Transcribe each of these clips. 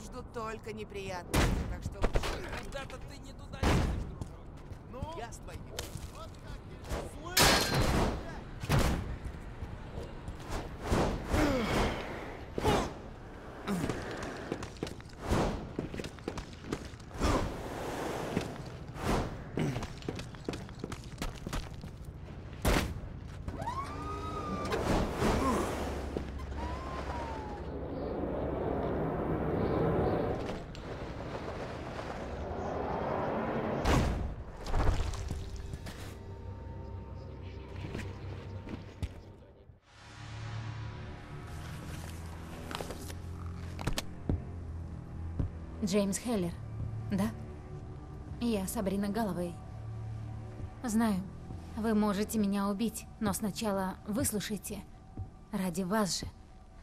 тут ждут только неприятности, так что лучше... Куда-то ты не туда едешь, дружок. Ну, Я с твоими. Джеймс Хеллер, да? Я Сабрина Галловей. Знаю, вы можете меня убить, но сначала выслушайте. Ради вас же.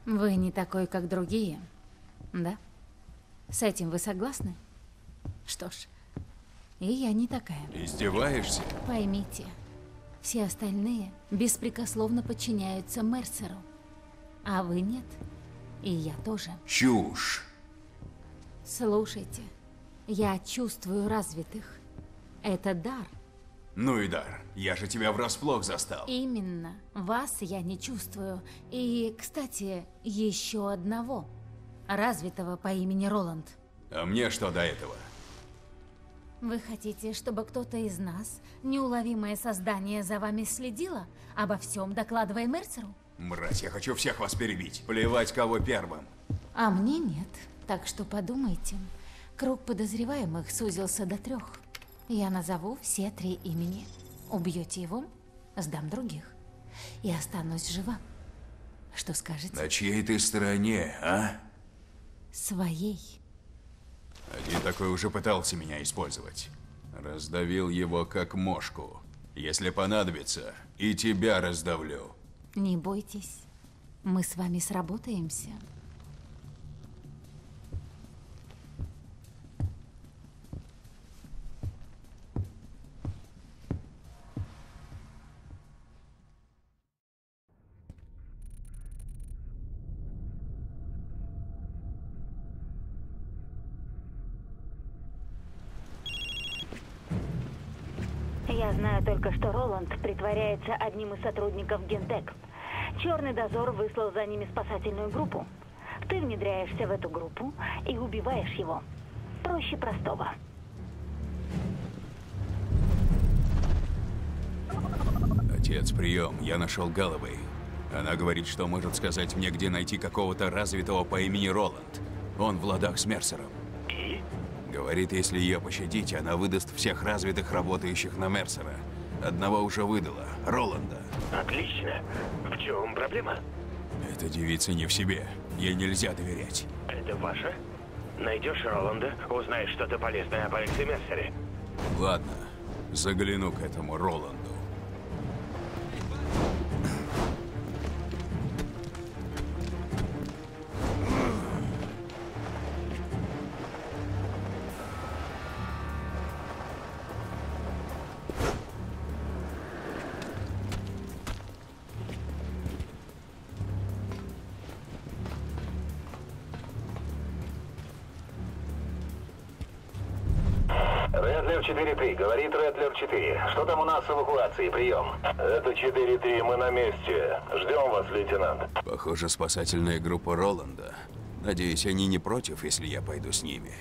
Вы не такой, как другие, да? С этим вы согласны? Что ж, и я не такая. Издеваешься? Поймите, все остальные беспрекословно подчиняются Мерсеру. А вы нет. И я тоже. Чушь. Слушайте, я чувствую развитых. Это дар. Ну и дар, я же тебя врасплох застал. Именно. Вас я не чувствую. И, кстати, еще одного. Развитого по имени Роланд. А мне что до этого? Вы хотите, чтобы кто-то из нас, неуловимое создание, за вами следило, обо всем докладывая Мерсеру? Мразь, я хочу всех вас перебить. Плевать, кого первым. А мне нет. Так что подумайте. Круг подозреваемых сузился до трех. Я назову все три имени. Убьете его, сдам других. И останусь жива. Что скажете? На чьей ты стороне, а? Своей. Один такой уже пытался меня использовать. Раздавил его как мошку. Если понадобится, и тебя раздавлю. Не бойтесь. Мы с вами сработаемся. Притворяется одним из сотрудников Гентек. Черный дозор выслал за ними спасательную группу. Ты внедряешься в эту группу и убиваешь его. Проще простого. Отец, прием. Я нашел Галловей. Она говорит, что может сказать мне, где найти какого-то развитого по имени Роланд. Он в ладах с Мерсером. И? Говорит, если ее пощадить, она выдаст всех развитых, работающих на Мерсера. Одного уже выдала. Роланда. Отлично. В чем проблема? Эта девица не в себе. Ей нельзя доверять. Это ваша? Найдешь Роланда, узнаешь что-то полезное об Алексе Мерсере. Ладно, загляну к этому Роланду. Редлер 4-3, говорит Редлер 4. Что там у нас с эвакуацией? Прием. Это 4-3, мы на месте. Ждем вас, лейтенант. Похоже, спасательная группа Роланда. Надеюсь, они не против, если я пойду с ними.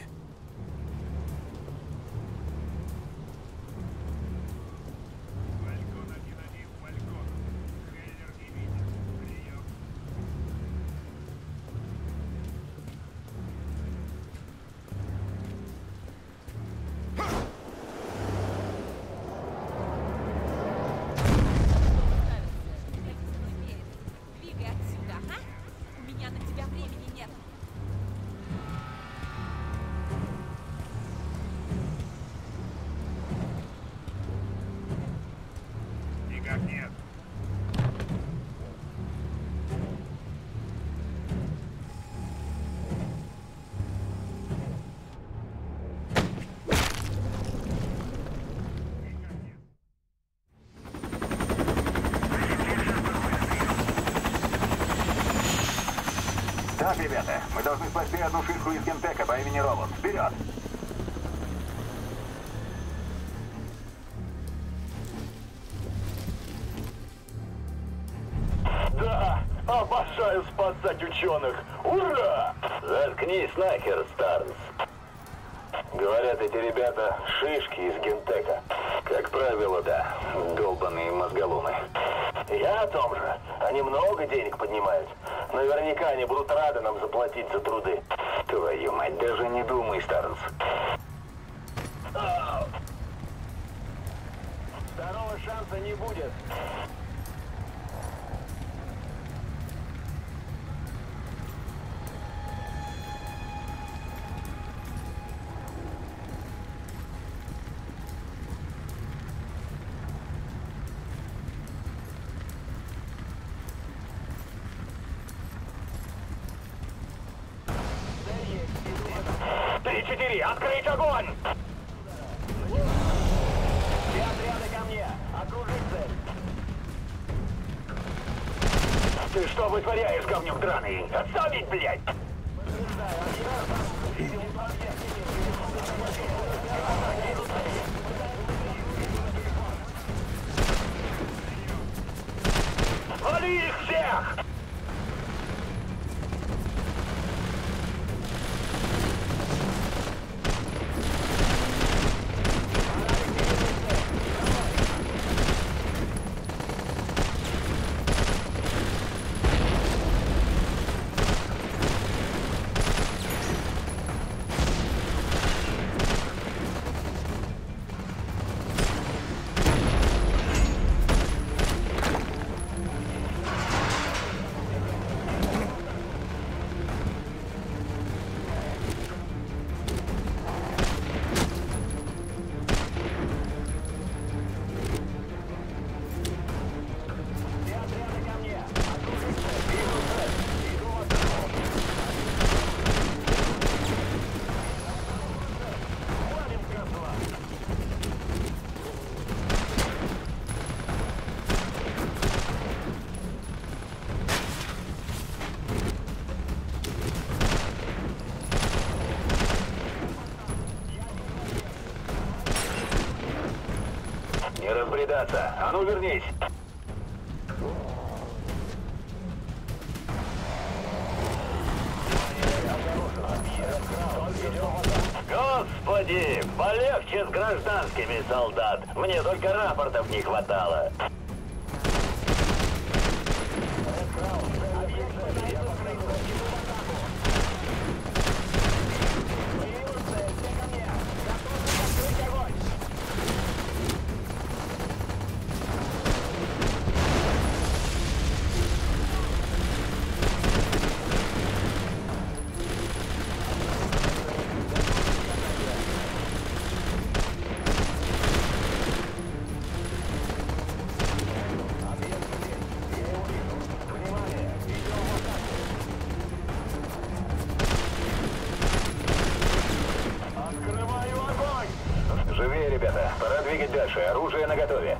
Так, ребята, мы должны спасти одну шишку из гентека по имени Роланд. Вперед! Да, обожаю спасать ученых. Ура! Заткнись нахер, Старнс. Говорят, эти ребята шишки из гентека. Как правило, да. Долбаные мозголомы. Я о том же. Они много денег поднимают. Наверняка они будут рады нам заплатить за труды. Твою мать, даже не думай, Старнс. Второго шанса не будет. Ты что вытворяешь, говнюк драный? Отставить, блядь! Не разбредаться. А ну вернись. Господи, полегче с гражданскими, солдат. Мне только рапортов не хватало. Дальше. Оружие наготове.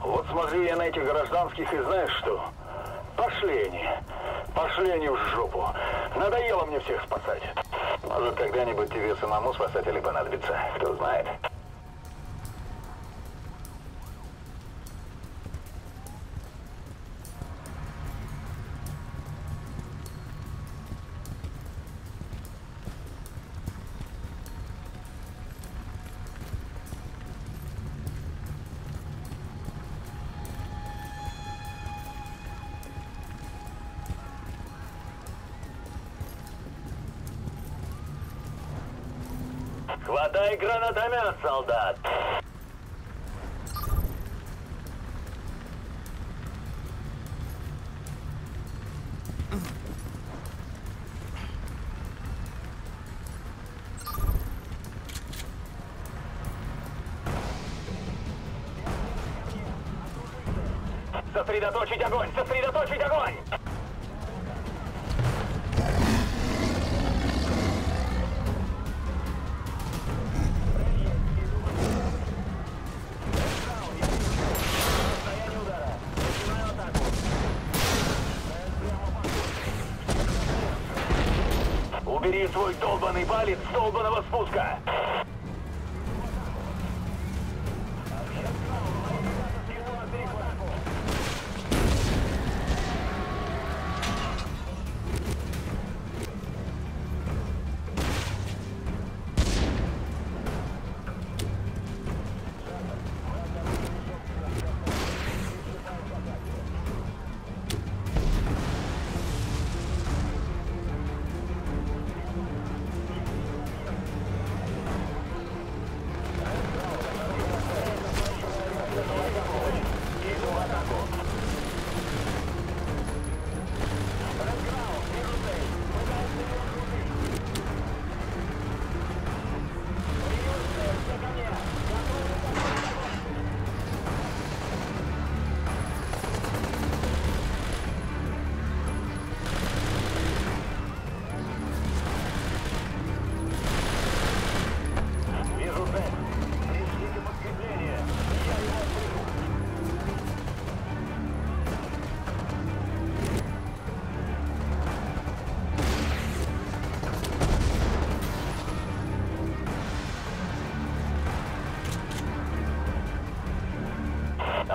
Вот смотрю я на этих гражданских и знаешь что? Пошли они. Пошли они в жопу. Надоело мне всех спасать. Может, когда-нибудь тебе самому спасатели понадобится. Кто знает. Хватай гранатомет, солдат! Сосредоточить огонь! Убери свой долбанный палец с долбанного спуска!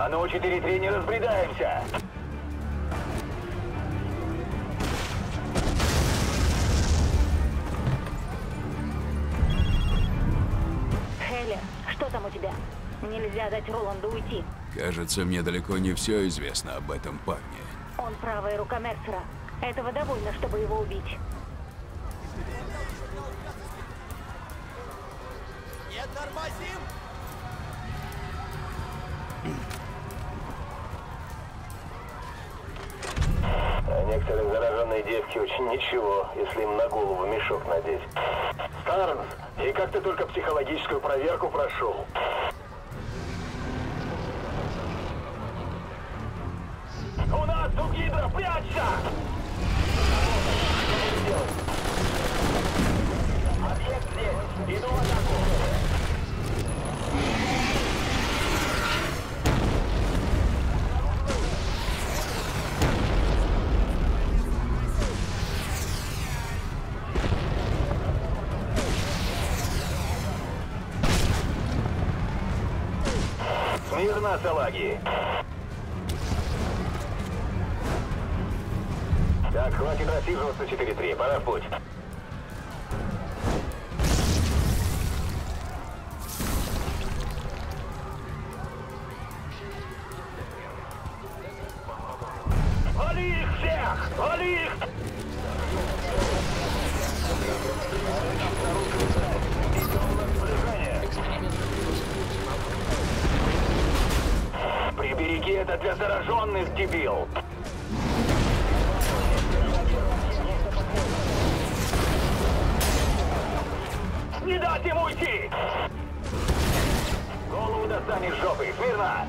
А ну, 4-3, не разбредаемся! Что там у тебя? Нельзя дать Роланду уйти. Кажется, мне далеко не все известно об этом парне. Он правая рука Мерсера. Этого довольно, чтобы его убить. Не тормозим! Некоторые зараженные девки очень ничего, если им на голову мешок надеть. Старнс, и как ты только психологическую проверку прошел? У нас тут гидра, прячься! Объект здесь, иду в атаку! Смирно, салаги! Так, хватит рассиживаться 4-3, пора в путь. Зараженных, дебил! Не дать ему уйти! Голову достань из жопы, смирно!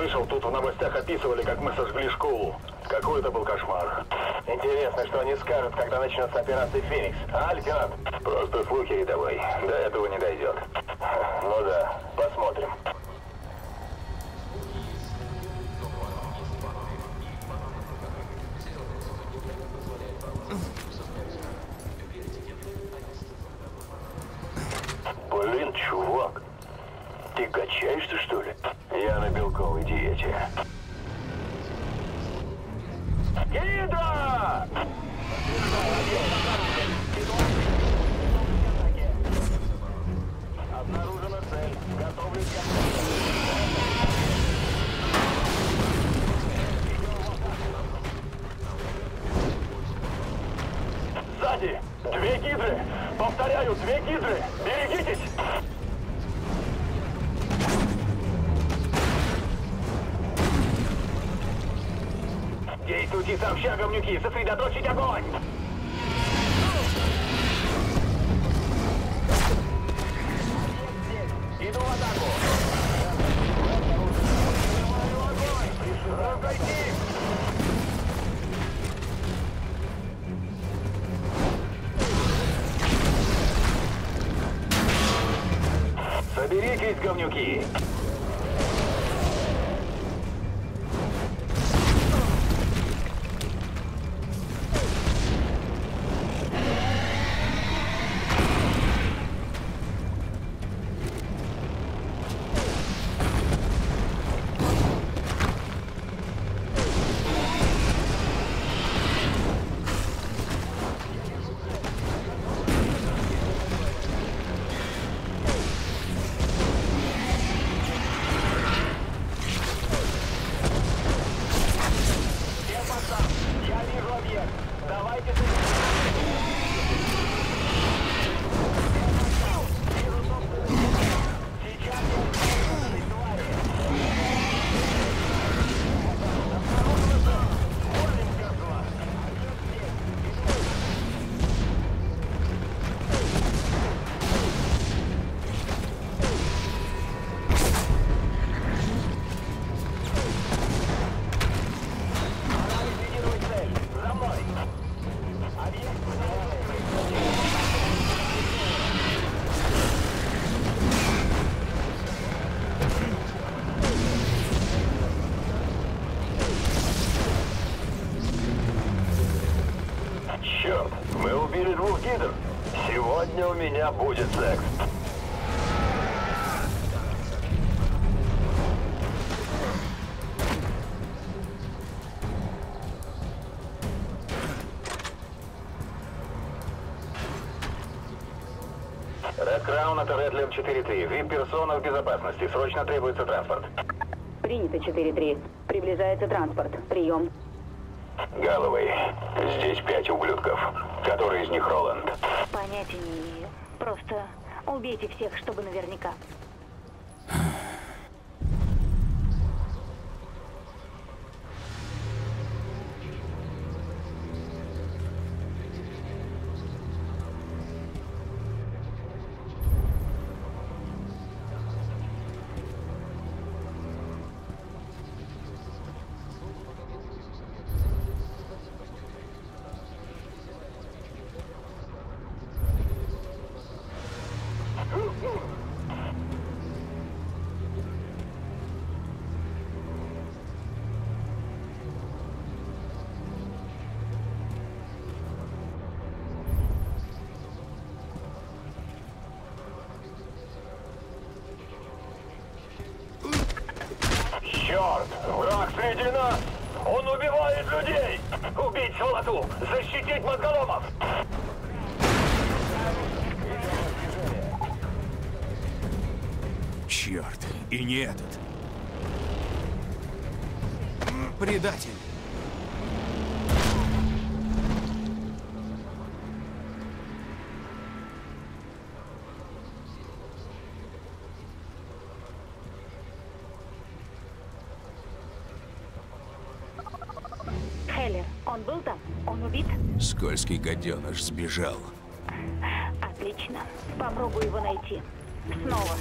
Слышал, тут в новостях описывали, как мы сожгли школу. Какой это был кошмар. Интересно, что они скажут, когда начнется операция «Феникс». А, лейтенант? Просто слухи рядовой. До этого не дойдет. Ну да, посмотрим. Гидра! Обнаружена цель. Готовлюсь к Сзади! Две гидры! Повторяю, две гидры! Сосредоточить огонь! Иду в атаку! Открываю огонь! Разойди! Соберитесь, говнюки! Гидов. Сегодня у меня будет секс. Ред Краун, это Редлер 4-3. Вип-персона в безопасности. Срочно требуется транспорт. Принято 4-3. Приближается транспорт. Прием. Галловей, здесь пять ублюдков. Который из них Роланд? Понятия не имею. Просто убейте всех, чтобы наверняка. Среди! Он убивает людей! Убить сволоту! Защитить мозголомов! Черт, и не этот. Предатель. Убит? Скользкий гаденыш сбежал. Отлично. Попробую его найти. Снова.